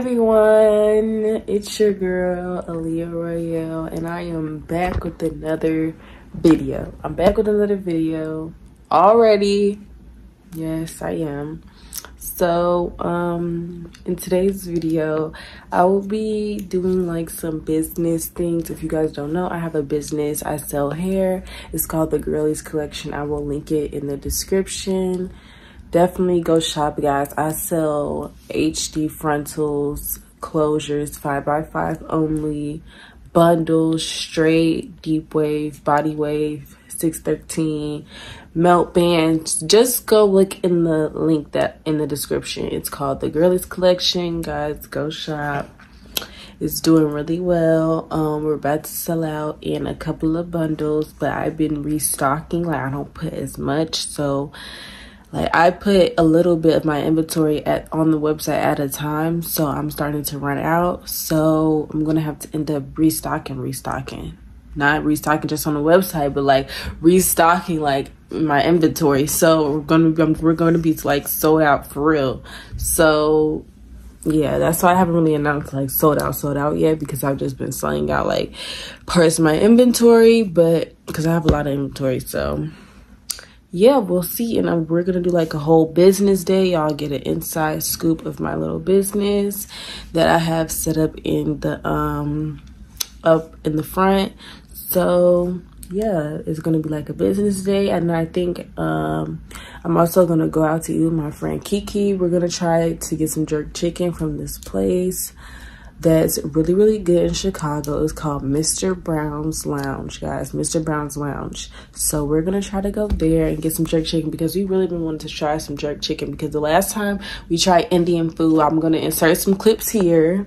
Everyone, it's your girl Aaliyah Royale and I am back with another video. I'm back with another video already. Yes, I am. So, um, in today's video, I will be doing like some business things. If you guys don't know, I have a business. I sell hair. It's called the Girlies Collection. I will link it in the description definitely go shop guys. I sell hd frontals closures 5x5 only bundles straight deep wave body wave 613 melt bands. Just go look in the link that in the description. It's called the girlies collection guys. Go shop. It's doing really well. Um we're about to sell out in a couple of bundles but i've been restocking. Like i don't put as much so like I put a little bit of my inventory at on the website at a time, so I'm starting to run out. So I'm gonna have to end up restocking, restocking. Not restocking just on the website, but like restocking like my inventory. So we're gonna we're to be like sold out for real. So yeah, that's why I haven't really announced like sold out, sold out yet because I've just been selling out like parts of my inventory, but because I have a lot of inventory, so yeah, we'll see. And I'm, we're going to do like a whole business day. Y'all get an inside scoop of my little business that I have set up in the, um, up in the front. So yeah, it's going to be like a business day. And I think, um, I'm also going to go out to eat with my friend Kiki. We're going to try to get some jerk chicken from this place that's really, really good in Chicago. It's called Mr. Brown's Lounge, guys. Mr. Brown's Lounge. So we're going to try to go there and get some jerk chicken because we really been wanting to try some jerk chicken because the last time we tried Indian food, I'm going to insert some clips here.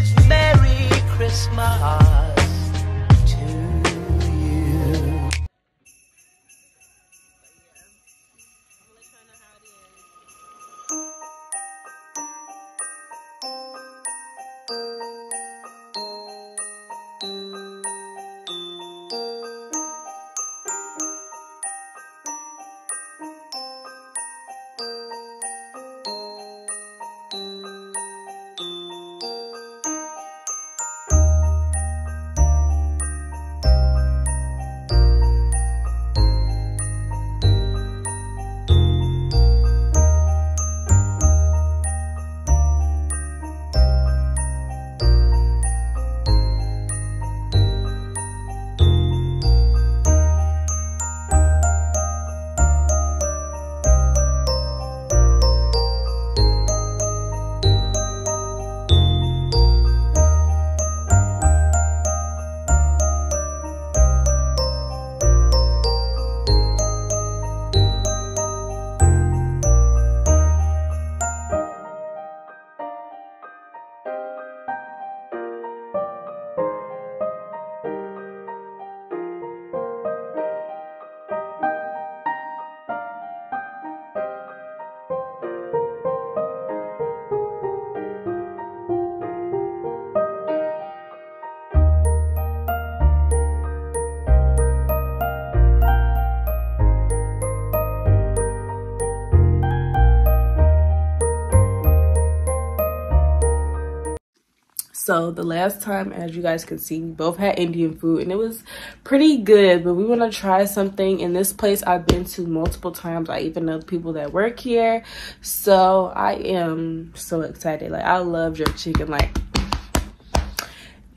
Merry So the last time, as you guys can see, we both had Indian food and it was pretty good. But we want to try something in this place I've been to multiple times. I even know the people that work here. So I am so excited. Like I love jerk chicken. Like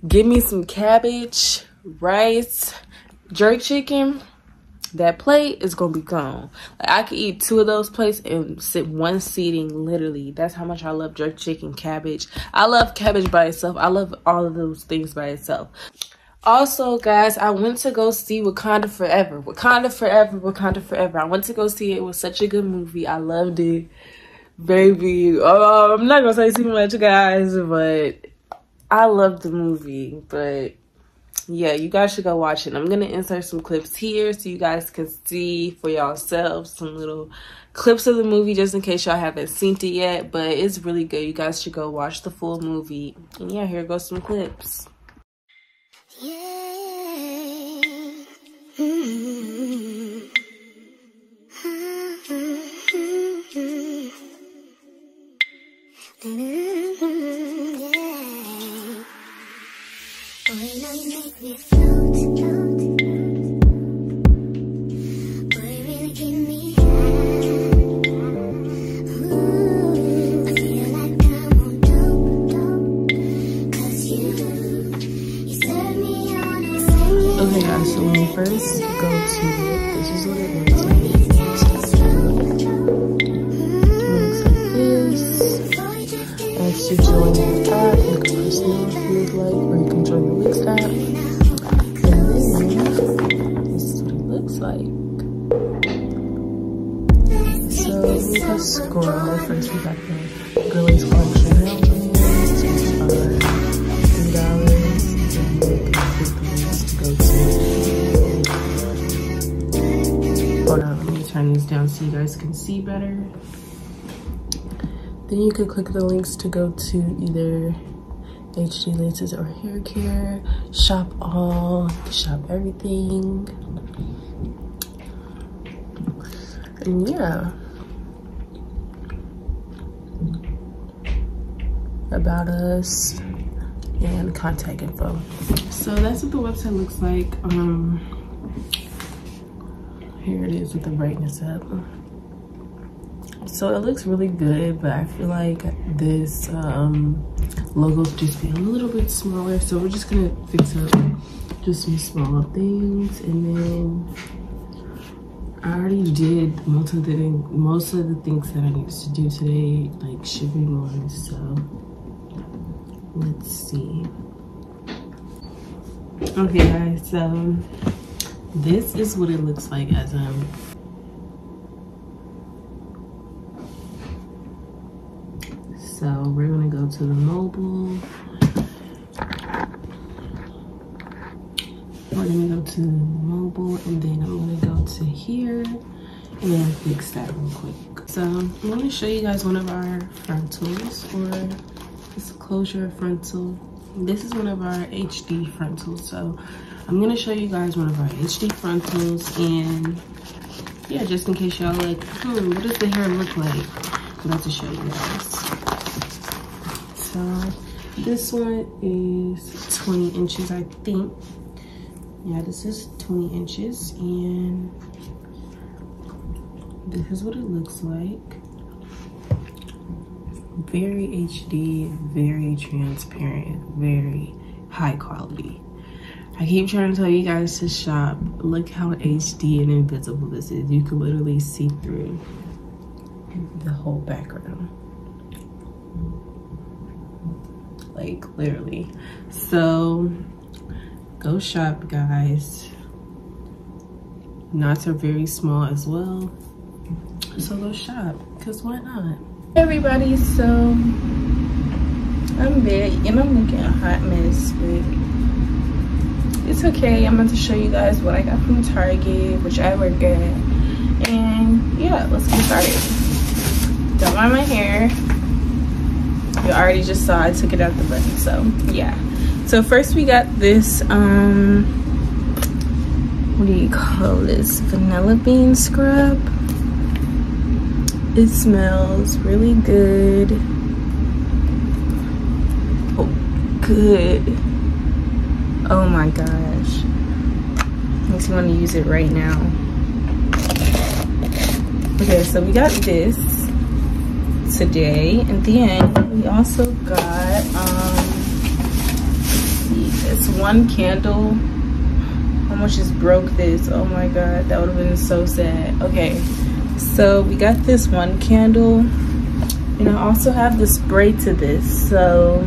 give me some cabbage, rice, jerk chicken. That plate is gonna be gone. Like I could eat two of those plates and sit one seating literally. That's how much I love jerk chicken, cabbage. I love cabbage by itself. I love all of those things by itself. Also, guys, I went to go see Wakanda Forever. Wakanda Forever, Wakanda Forever. I went to go see it. It was such a good movie. I loved it. Baby. Oh, I'm not gonna say too much, guys, but I loved the movie. But yeah, you guys should go watch it. I'm gonna insert some clips here so you guys can see for yourselves some little clips of the movie just in case y'all haven't seen it yet. But it's really good. You guys should go watch the full movie. And yeah, here goes some clips. Okay first go to this is what it looks like. It you join the app, you can no if you would like, or you can join the Wix app. And then, this is what it looks like. So we got scroll. First we got the Girlies these down so you guys can see better. Then you can click the links to go to either HD Lenses or Hair Care, Shop All, Shop Everything. And yeah. About us and contact info. So that's what the website looks like. Um, here it is with the brightness up. So it looks really good, but I feel like this um, logo just be a little bit smaller. So we're just gonna fix up just some small things and then I already did most of the most of the things that I needed to do today, like shipping ones. So let's see. Okay, guys. So this is what it looks like as um. So we're gonna go to the mobile. We're gonna go to mobile and then I'm gonna go to here and fix that real quick. So I'm gonna show you guys one of our frontals for this closure frontal. This is one of our HD frontals. So I'm gonna show you guys one of our HD frontals and yeah, just in case y'all like, hmm, what does the hair look like? I'm about to show you guys. So this one is 20 inches, I think. Yeah, this is 20 inches and this is what it looks like. Very HD, very transparent, very high quality. I keep trying to tell you guys to shop. Look how HD and invisible this is. You can literally see through the whole background. Like literally. So go shop guys. Knots are very small as well. So go shop, cause why not? Hey everybody, so I'm back and I'm looking a hot mess, but it's okay. I'm going to show you guys what I got from Target, which I work at. And yeah, let's get started. Don't mind my hair. You already just saw I took it out the button, so yeah. So first we got this, um, what do you call this? Vanilla bean scrub. It smells really good. Oh, good. Oh my gosh. Makes me want to use it right now. Okay, so we got this today. And then we also got um this one candle. almost just broke this. Oh my god, that would have been so sad. Okay, so we got this one candle. And I also have the spray to this. So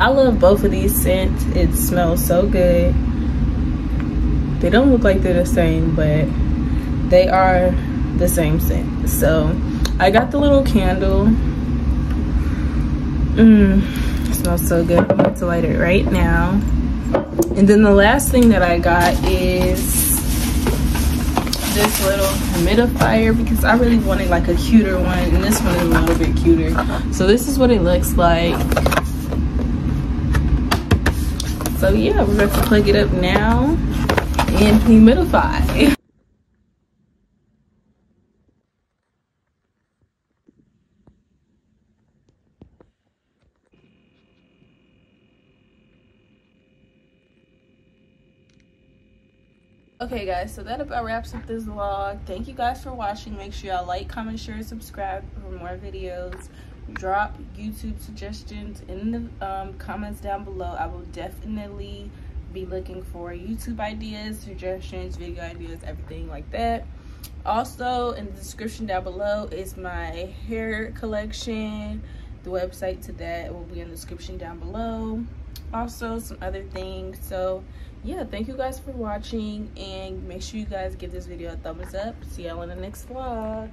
I love both of these scents. It smells so good. They don't look like they're the same, but they are the same scent. So I got the little candle. Mmm, smells so good. I'm about to light it right now. And then the last thing that I got is this little humidifier because I really wanted like a cuter one and this one is a little bit cuter. So this is what it looks like. So yeah, we're about to plug it up now and humidify. okay guys so that about wraps up this vlog. Thank you guys for watching. Make sure y'all like comment share and subscribe for more videos drop youtube suggestions in the um, comments down below. I will definitely be looking for youtube ideas suggestions video ideas everything like that. Also in the description down below is my hair collection. The website to that will be in the description down below. Also some other things. So yeah thank you guys for watching and make sure you guys give this video a thumbs up. See y'all in the next vlog